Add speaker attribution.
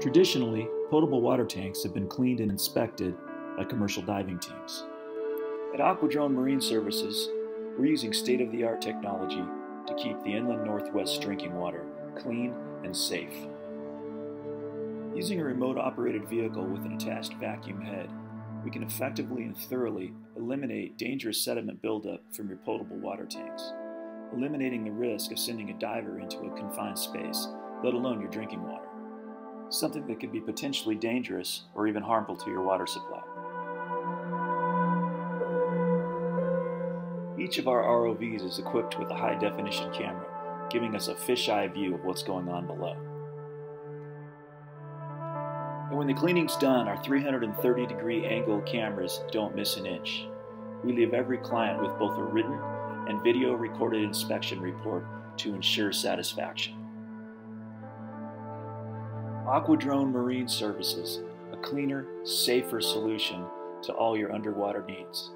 Speaker 1: Traditionally, potable water tanks have been cleaned and inspected by commercial diving teams. At Aquadrone Marine Services, we're using state of the art technology to keep the inland Northwest drinking water clean and safe. Using a remote operated vehicle with an attached vacuum head, we can effectively and thoroughly eliminate dangerous sediment buildup from your potable water tanks, eliminating the risk of sending a diver into a confined space, let alone your drinking water something that could be potentially dangerous or even harmful to your water supply. Each of our ROVs is equipped with a high definition camera, giving us a fisheye view of what's going on below. And when the cleaning's done, our 330 degree angle cameras don't miss an inch. We leave every client with both a written and video recorded inspection report to ensure satisfaction. Aquadrone Marine Services, a cleaner, safer solution to all your underwater needs.